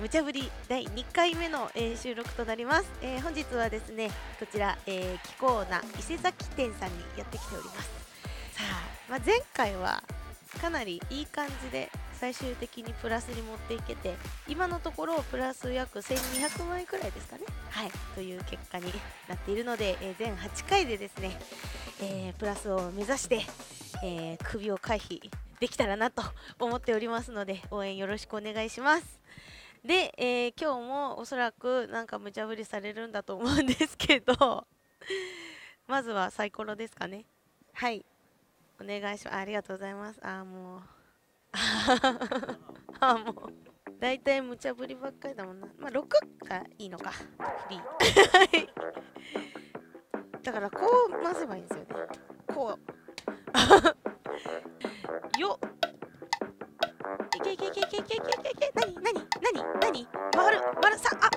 無茶ぶり第2回目の、えー、収録となります、えー、本日はですねこちら、えー、気候な伊勢崎店さんにやってきております。さあ、まあ、前回はかなりいい感じで最終的にプラスに持っていけて今のところプラス約1200万円くらいですかね。はいという結果になっているので、えー、全8回でですね、えー、プラスを目指して、えー、首を回避できたらなと思っておりますので応援よろしくお願いします。で、えー、今日もおそらくなんか無茶ぶりされるんだと思うんですけど まずはサイコロですかね。はい。お願いします。ありがとうございます。あもう。あもう。大体無茶ぶりばっかりだもんな。まあ6がいいのか。フリー。だからこう混ぜばいいんですよね。こう。よいけいけいけいけいけいけいけいけなになになになに回る回る3あ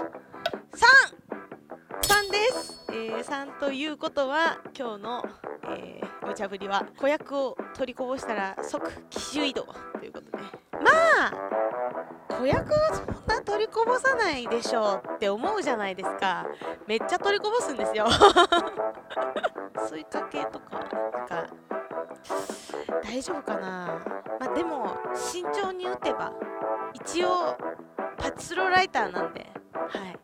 33ですえー、3ということは今日のえー、無茶ぶりは子役を取りこぼしたら即機種移動ということで。まあ子役はそんな取りこぼさないでしょうって思うじゃないですか。めっちゃ取りこぼすんですよ。スイカ系とかなんか大丈夫かな？まあでも慎重に打てば一応パチスロライターなんではい。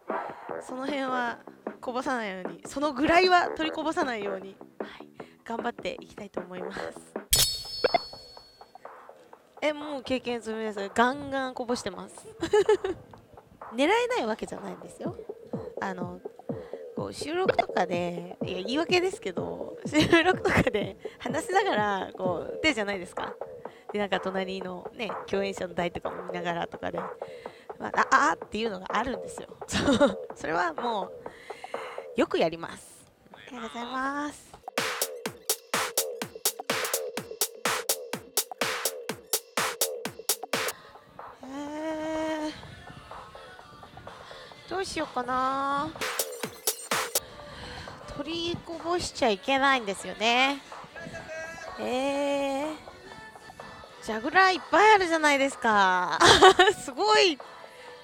その辺はこぼさないようにそのぐらいは取りこぼさないようにはい。頑張っていきたいと思います。えもう経験済みです。ガンガンこぼしてます。狙えないわけじゃないんですよ。あのこう収録とかでいや言い訳ですけど収録とかで話しながらこう手じゃないですか。でなんか隣のね共演者の台とかも見ながらとかで、まあ、ああっていうのがあるんですよ。それはもうよくやります。ありがとうございます。どうしようかな。取りこぼしちゃいけないんですよね。えー、ジャグラーいっぱいあるじゃないですか。すごい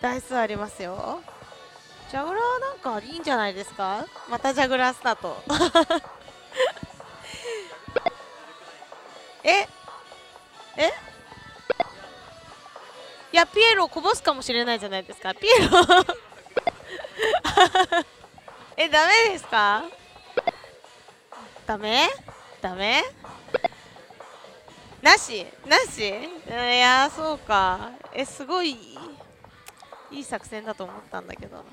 台数ありますよ。ジャグラーなんかいいんじゃないですか？またジャグラースタート。え？え？いやピエロこぼすかもしれないじゃないですか。ピエロ。え、ダメですか？ダメ？ダメ？なし？なし？いやそうか。えすごいいい作戦だと思ったんだけど。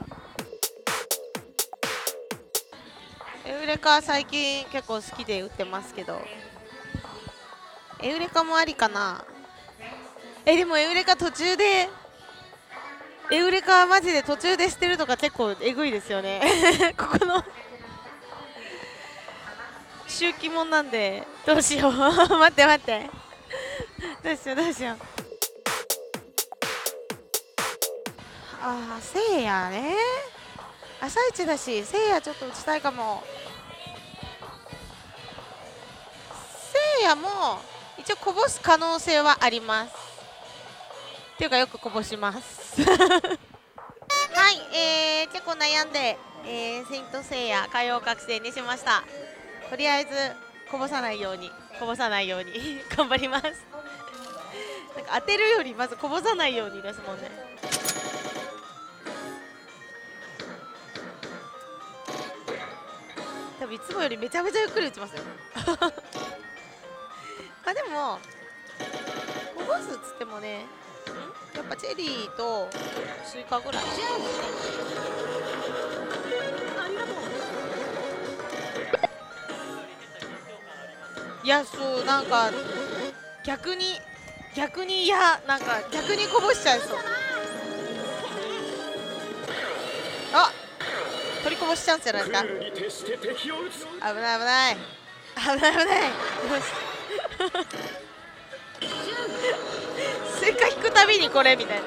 エウレカ最近結構好きで打ってますけど。エウレカもありかな？えでもエウレカ途中でエウレカはマジで途中で捨てるとか結構えぐいですよね。ここの周期もんなんでどうしよう。待って待って。どうしようどうしよう。ああせいやね。朝一だしせいやちょっと打ちたいかも。せいやも一応こぼす可能性はあります。っていうかよくこぼします。はい、えー、結構悩んで、えー、セイントセイヤ火曜覚醒にしました。とりあえずこぼさないようにこぼさないように 頑張ります。なんか当てるよりまずこぼさないようにですもんね。多分いつもよりめちゃめちゃゆっくり打ちますよ。あでもこぼすっつってもねやっぱチェリーとスイカぐらい。いやそうなんか逆に逆にいやなんか逆にこぼしちゃいそう。あ取りこぼしチャンスじゃないですか。危ない危ない。危ない危ない。よし。スイカ引くたびにこれみたいな。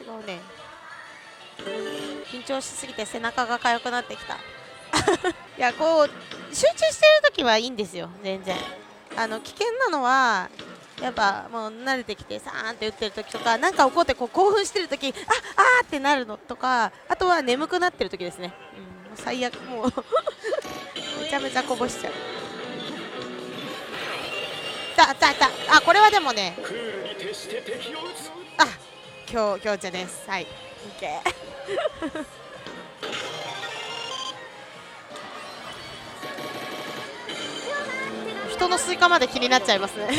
違うね。張しすぎて背中が痒くなってきた。いやこう集中してる時はいいんですよ全然。あの危険なのはやっぱもう慣れてきてさーんって打ってる時とかなんか起こってこう興奮してる時ああーってなるのとかあとは眠くなってる時ですね、うん、もう最悪もう めちゃめちゃこぼしちゃう。たたたあこれはでもねあ今日今日じゃです。はい。OK 人のスイカまで気になっちゃいますね。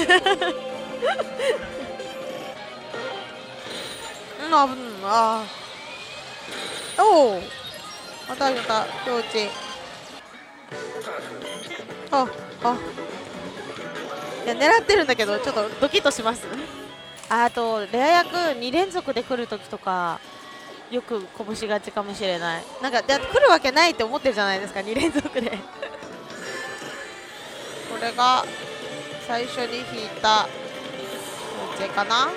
うんあうんあおおまたまた境地ああ。いや狙ってるんだけどちょっとドキッとします。あとレア役2連続で来るときとかよくこぼしがちかもしれない。なんかで来るわけないって思ってるじゃないですか2連続で。これが最初に引いた構成かな。うん。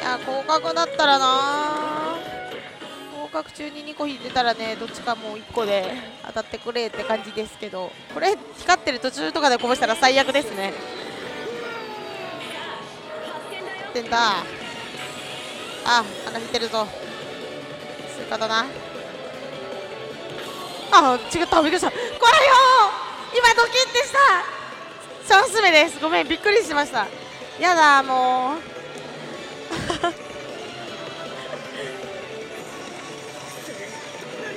いや広角だったらな。広角中に2個引いてたらねどっちかもう1個で当たってくれって感じですけど。これ光ってる途中とかでこぼしたら最悪ですね。ってんだ。あ鼻引いてるぞ。スイカだな。あ違った。びっくりした。怖いよ。今ドキッてした。チャンス目です。ごめん。びっくりしました。やだもう。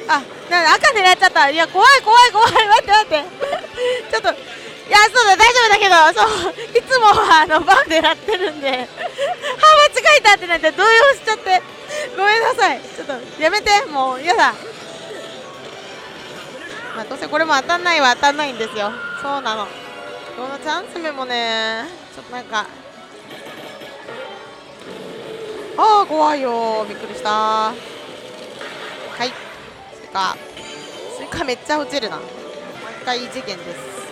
あな赤狙っちゃった。いや怖い怖い怖い。待って待って。ちょっといやそうだ大丈夫だけどそういつもはあのバン狙ってるんで。は間違えたってなって動揺しちゃって。ごめんなさい。ちょっとやめて。もう嫌だまあどうせこれも当たんないは当たんないんですよ。そうなの。このチャンス目もね。ちょっとなんか。ああ怖いよびっくりしたはい。スイカスイカめっちゃ落ちるな。もう一回異次元です。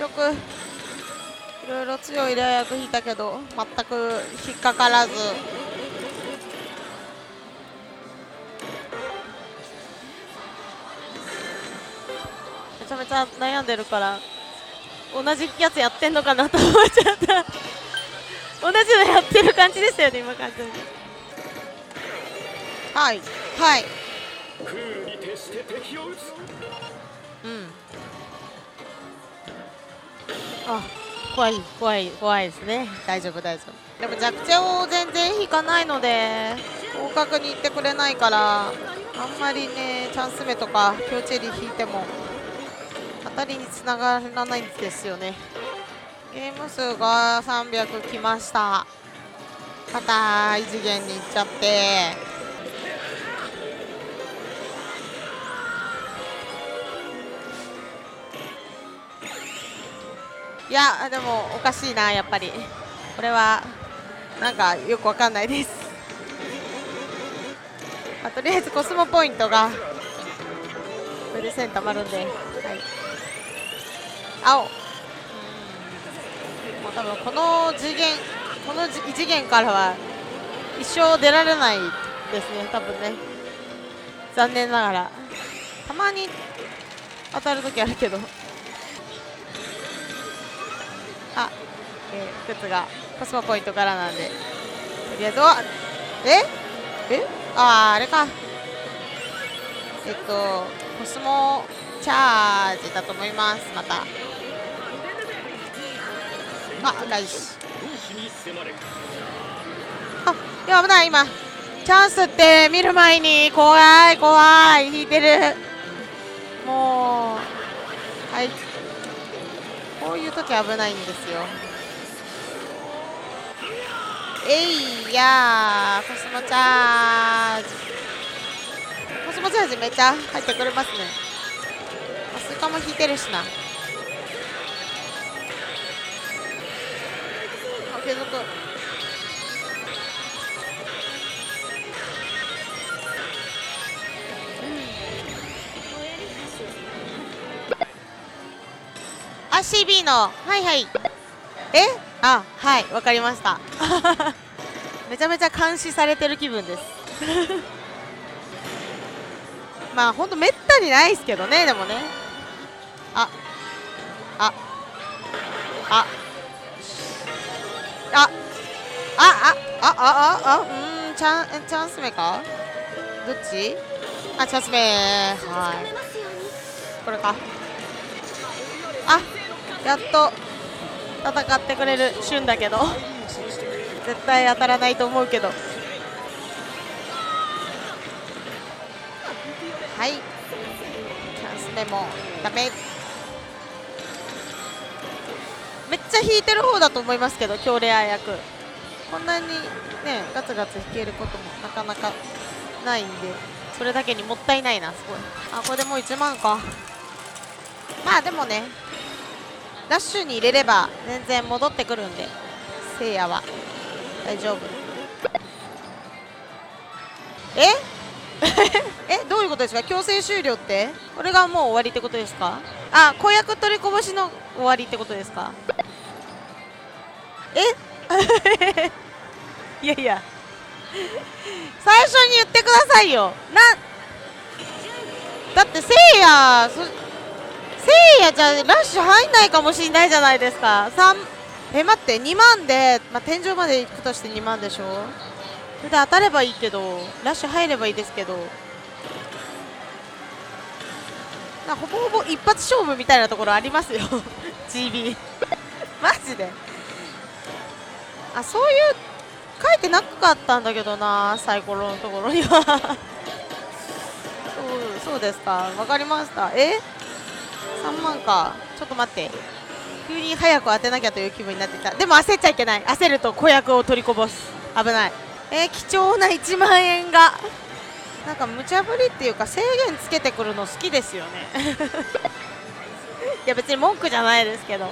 結局いろいろ強いレア役引いたけど全く引っかからず。めちゃめちゃ悩んでるから同じやつやってんのかなと思っちゃった。同じのやってる感じでしたよね今完全に。はいはい。うんあ怖い怖い怖いですね。大丈夫大丈夫。でも弱点を全然引かないので広角に行ってくれないからあんまりねチャンス目とか強チェリー引いても当たりにつながらないんですよね。ゲーム数が300きました。また異次元に行っちゃって。いやでもおかしいなやっぱり。これはなんかよくわかんないです、まあ、とりあえずコスモポイントがこれで1000たまるんで、はい、青。もう多分この次元この異次元からは一生出られないですね多分ね。残念ながら。たまに当たる時あるけど。えー、靴がコスモポイントからなんで。とりあえずはえ？え？あああれか。えっとコスモチャージだと思います。また。あ赤石あいや危ない今。チャンスって見る前に怖い怖い引いてる。もうはい。こういう時危ないんですよ。えいやコスモチャージコスモチャージめっちゃ入ってくれますねあスイカも引いてるしなあ継続あ CB の。はいはい。え？あはいわかりました。めちゃめちゃ監視されてる気分です。まあほんとめったにないですけどねでもね。あああ。あああああああうんチャンチャンス目か？どっち？あチャンス目。はい。これか。あやっと戦ってくれる旬だけど。絶対当たらないと思うけど。はい。チャンス目もダメ。めっちゃ引いてる方だと思いますけど強レア役。こんなにねガツガツ引けることもなかなかないんで。それだけにもったいないなすごい。あこれでもう1万か。まあでもねラッシュに入れれば全然戻ってくるんでせいやは。大丈夫。え？えどういうことですか？強制終了って？これがもう終わりってことですか？あ公約取りこぼしの終わりってことですか？え？いやいや。最初に言ってくださいよ。なだってせいやせいやじゃラッシュ入んないかもしんないじゃないですか。3え待って2万で、まあ、天井まで行くとして2万でしょ？それで当たればいいけどラッシュ入ればいいですけど。なほぼほぼ一発勝負みたいなところありますよ。GB マジで。あそういう書いてなかったんだけどなサイコロのところには。そうそうですか。分かりました。え？3万か。ちょっと待って。急に早く当てなきゃという気分になってた。でも焦っちゃいけない。焦ると子役を取りこぼす。危ない。えー、貴重な1万円がなんか無茶ぶりっていうか制限つけてくるの好きですよね。いや別に文句じゃないですけど。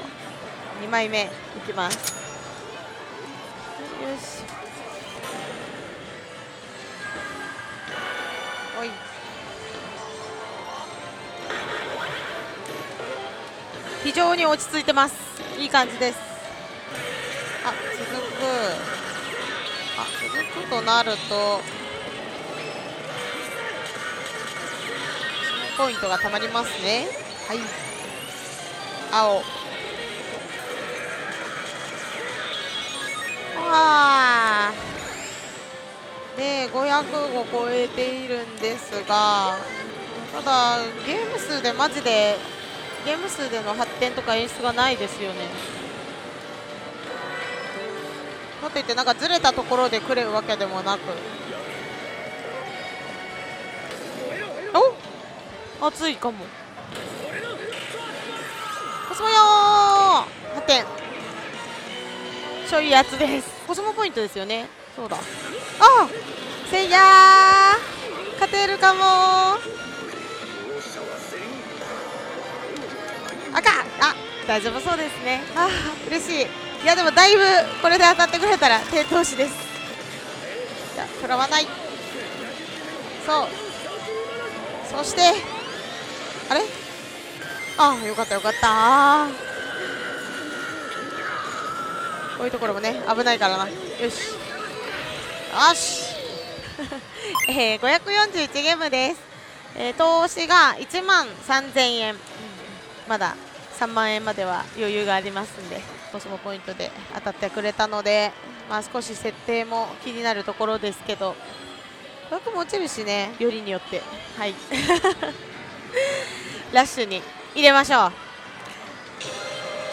2枚目いきます。よし。非常に落ち着いてます。いい感じです。あ続く。あ続くとなるとポイントがたまりますね。はい。青。あで500を超えているんですがただゲーム数でマジでゲーム数での発展とか演出がないですよね。かといってなんかずれたところで来るわけでもなく。お？熱いかも。コスモよー！発展。ちょいやつです。コスモポイントですよね。そうだ。あせいや勝てるかも大丈夫そうですね。あ嬉しい。いやでもだいぶこれで当たってくれたら低投資です。じゃ食らわない。そう。そしてあれ？あよかったよかった。こういうところもね危ないからな。よし。よし。えー、541ゲームです、えー、投資が1万3000円、うん、まだ3万円までは余裕がありますんでコスモポイントで当たってくれたので、まあ、少し設定も気になるところですけど枠も落ちるしねよりによって。はい。ラッシュに入れましょう。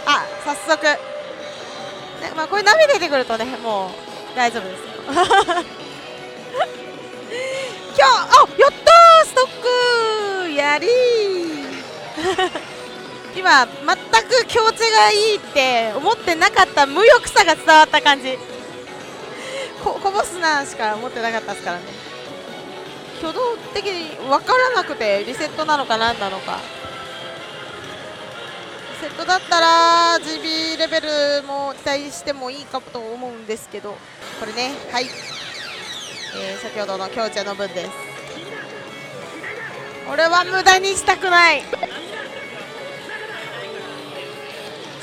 あ早速、ねまあ、これ波出てくるとねもう大丈夫です 今日あやったストックやり 今全く境地がいいって思ってなかった無欲さが伝わった感じ。ここぼすなしか思ってなかったですからね。挙動的に分からなくてリセットなのか何なのか。リセットだったら GB レベルも期待してもいいかと思うんですけど。これねはい、えー、先ほどの強者の分です。これは無駄にしたくない。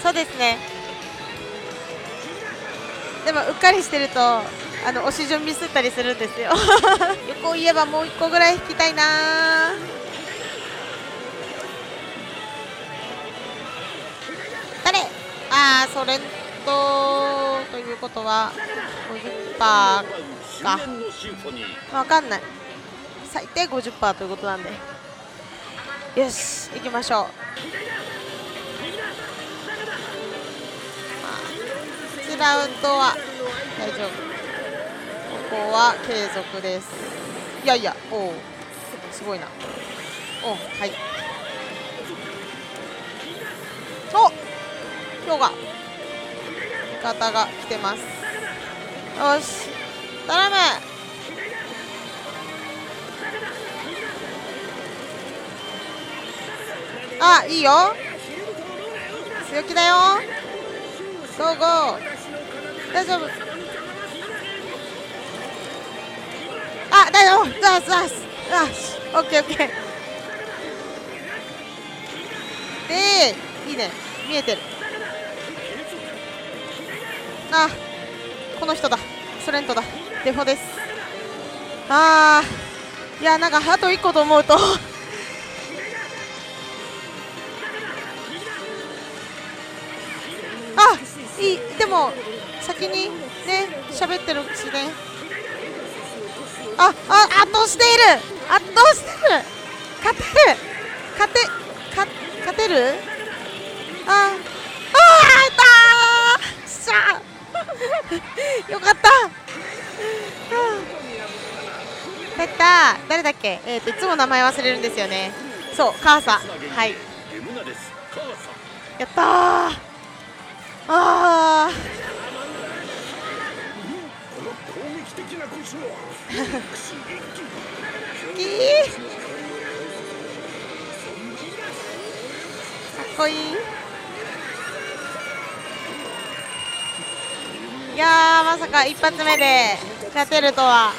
そうですね。でもうっかりしてるとあの押し順ミスったりするんですよ。横を言えばもう1個ぐらい引きたいな。誰？ああそれとということは50%か。分かんない。最低50%ということなんで。よし行きましょう1ラウンドは大丈夫。ここは継続です。いやいやおおすごいな。おはい。お今日が味方が来てます。よし頼む。あいいよ。強気だよ。ゴーゴー。大丈夫。あ大丈夫。ザースザース。ザースオッケーオッケー。でいいね。見えてる。あこの人だ。ソレントだ。デフォです。あー。いやなんかあと1個と思うといでも先にね喋ってるしね。ああ圧倒している。圧倒してる。勝てる。勝てか勝てる？あああいたー。しゃ よかった。帰った誰だっけ？えっ、といつも名前忘れるんですよね。そう母さん。はい。やったーあー。いいかっこいい。いやまさか一発目で勝てるとは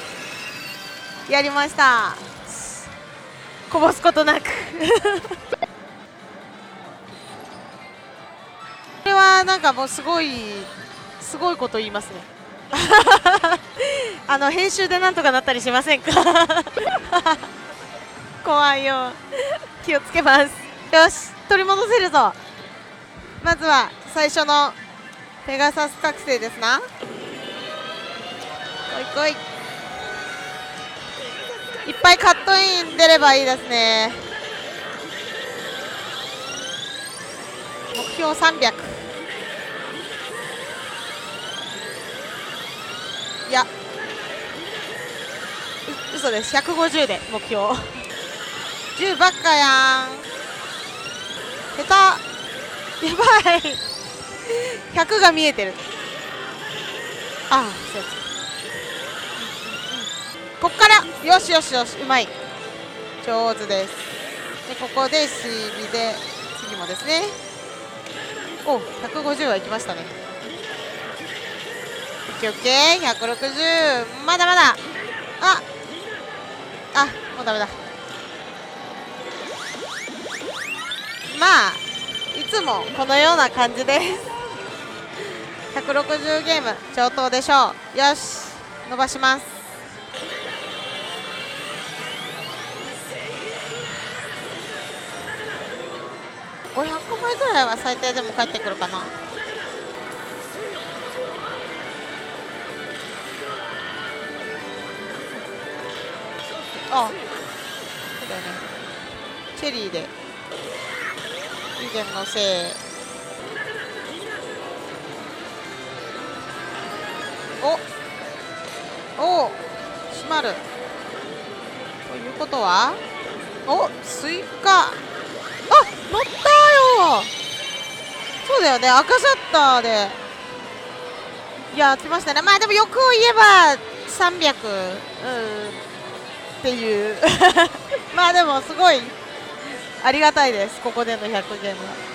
やりました。こぼすことなく。はなんかもうすごいすごいこと言いますね。あの編集でなんとかなったりしませんか？怖いよ。気をつけます。よし取り戻せるぞ。まずは最初のペガサス覚醒ですな。こいこい。いっぱいカットイン出ればいいですね。目標300いや。う嘘です。150で目標。10ばっかやん。下手。やばい。100が見えてる。ああそうやこっから。よしよしよし。うまい。上手です。でここで CB で次もですね。お150はいきましたね。ケーオッケー。160まだまだ。あ。あもうダメだ。まあいつもこのような感じです。160ゲーム上等でしょう。よし伸ばします。500枚ぐらいは最低でも帰ってくるかな。あ。そうだよね。チェリーで。以前のせいお。お。閉まる。ということは。お。スイカ。あ乗ったよ。そうだよね。赤シャッターで。いや来ましたね。まあでも欲を言えば300うん。っていう。まあでもすごいありがたいですここでの100ゲームは。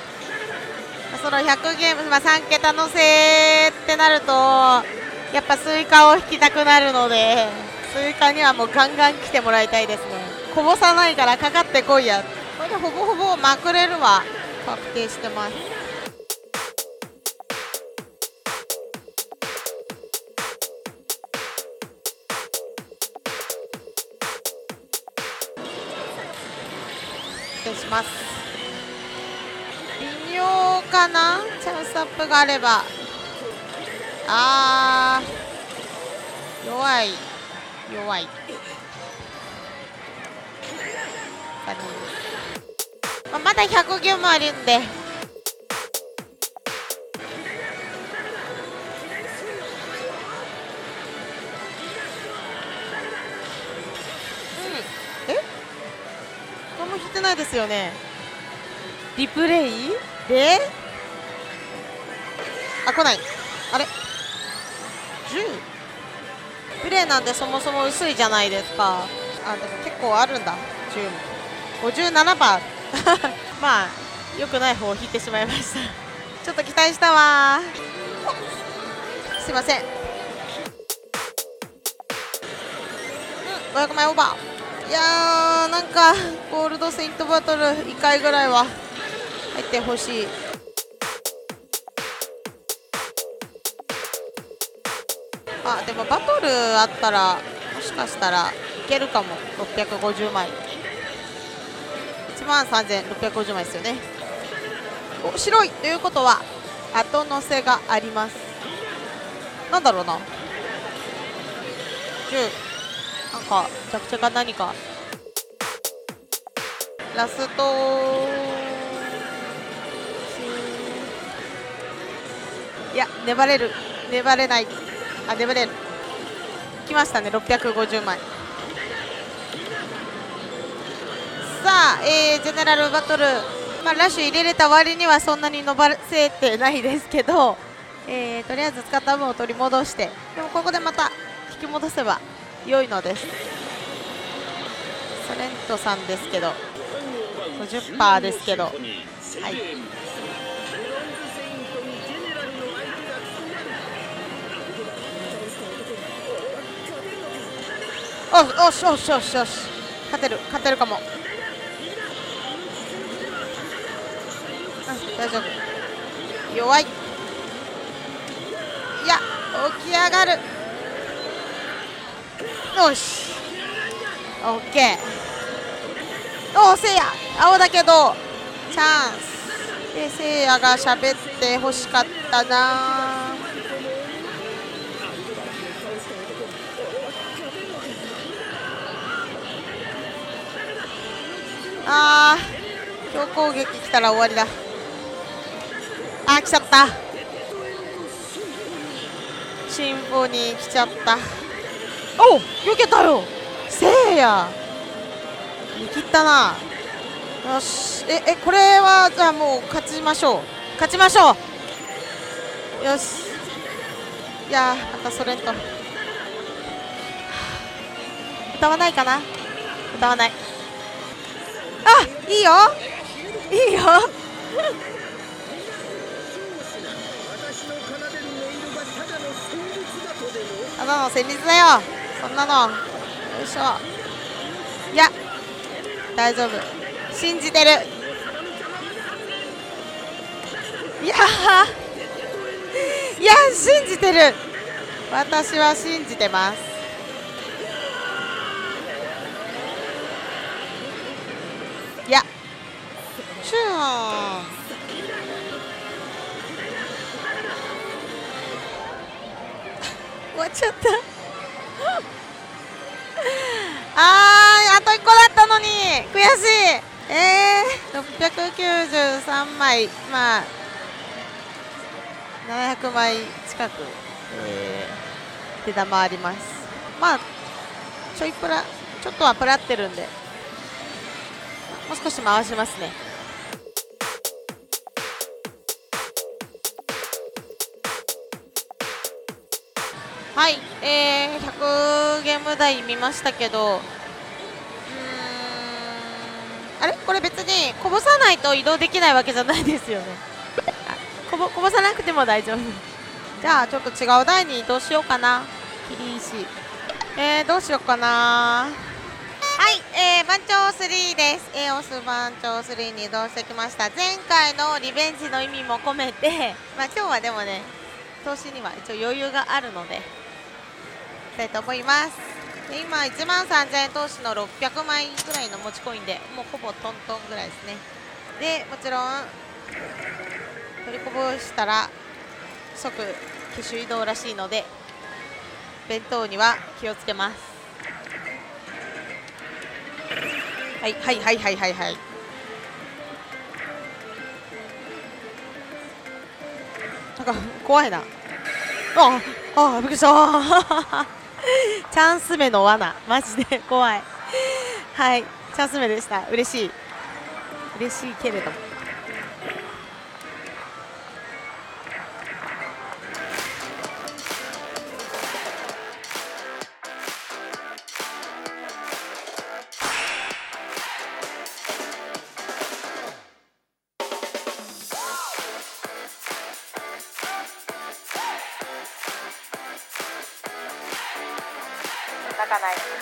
その100ゲーム、まあ、3桁のせいってなるとやっぱスイカを引きたくなるのでスイカにはもうガンガン来てもらいたいですね。こぼさないからかかってこいや。これでほぼほぼまくれるは確定してます。ます。微妙かな？チャンスアップがあれば。あー弱い。弱い。まあ、まだ100ゲームあるんで。ですよね。リプレイ？で？あ来ない。あれ？10プレイなんてそもそも薄いじゃないですか。あでも結構あるんだ。10 57番。まあ良くない方を引いてしまいました。ちょっと期待したわ。すいません。うん500枚オーバー。いやーなんかゴールドセイントバトル1回ぐらいは入ってほしい。あでもバトルあったらもしかしたらいけるかも。650枚。1万3650枚ですよね。お白いということは後乗せがあります。なんだろうな。10か着地か何か。ラスト。いや粘れる。粘れない。あ粘れる。きましたね650枚。さあ、えー、ジェネラルバトル、まあ、ラッシュ入れれた割にはそんなに伸ばせてないですけど、えー、とりあえず使った分を取り戻してでもここでまた引き戻せば良いのです。ソレントさんですけど50%ですけど。はい。おしおしおしおし勝てる勝てるかも。大丈夫。弱い。いや起き上がる。よし。オッケー。おおせいや。青だけどチャンス。でせいやが喋ってほしかったな。あー強攻撃来たら終わりだ。あ来ちゃった。シンフォニー来ちゃった。およけたよせいや。見切ったな。よし。ええこれはじゃあもう勝ちましょう。勝ちましょう。よし。いやまたソレント歌わないかな。歌わない。あいいよ。いいよ。ただの戦慄だよそんなのよいしょいや大丈夫。信じてる。いやいや信じてる。私は信じてます。いや。シューン。終わっちゃった悔しい。えー、693枚。まあ700枚近く、えー、出玉あります。まあちょいプラちょっとはプラってるんで。もう少し回しますね。はい、えー、100ゲーム台見ましたけど、あれ？これ別にこぼさないと移動できないわけじゃないですよね。こぼこぼさなくても大丈夫。じゃあちょっと違う台に移動しようかな。キリ石。えー、どうしようかな。はい、えー、番長3です。エオス番長3に移動してきました。前回のリベンジの意味も込めて、まあ今日はでもね、投資には一応余裕があるので、たいと思います今1万3000円投資の600枚ぐらいの持ちコインでもうほぼトントンぐらいですね。でもちろん取りこぼしたら即機種移動らしいので弁当には気をつけます。はいはいはいはいはいはい。なんか怖いな。ああびっくりした。チャンス目の罠。マジで怖い。はい。チャンス目でした。嬉しい。嬉しいけれども。かない。